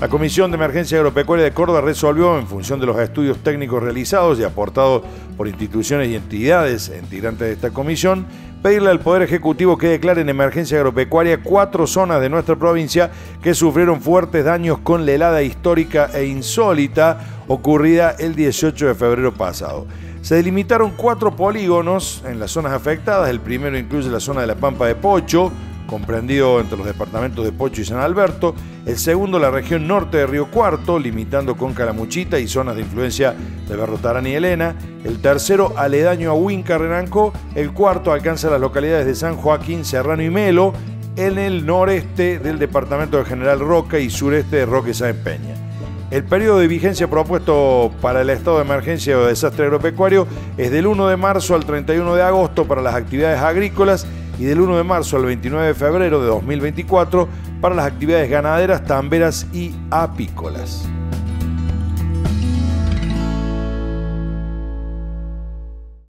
La Comisión de Emergencia Agropecuaria de Córdoba resolvió, en función de los estudios técnicos realizados y aportados por instituciones y entidades integrantes de esta comisión, pedirle al Poder Ejecutivo que declare en emergencia agropecuaria cuatro zonas de nuestra provincia que sufrieron fuertes daños con la helada histórica e insólita ocurrida el 18 de febrero pasado. Se delimitaron cuatro polígonos en las zonas afectadas. El primero incluye la zona de la Pampa de Pocho, comprendido entre los departamentos de Pocho y San Alberto. El segundo, la región norte de Río Cuarto, limitando con Calamuchita y zonas de influencia de Berrotarán y Elena. El tercero, aledaño a Huinca, Renanco. El cuarto, alcanza las localidades de San Joaquín, Serrano y Melo, en el noreste del departamento de General Roca y sureste de Roque Sáenz Peña. El periodo de vigencia propuesto para el estado de emergencia o desastre agropecuario es del 1 de marzo al 31 de agosto para las actividades agrícolas y del 1 de marzo al 29 de febrero de 2024 para las actividades ganaderas, tamberas y apícolas.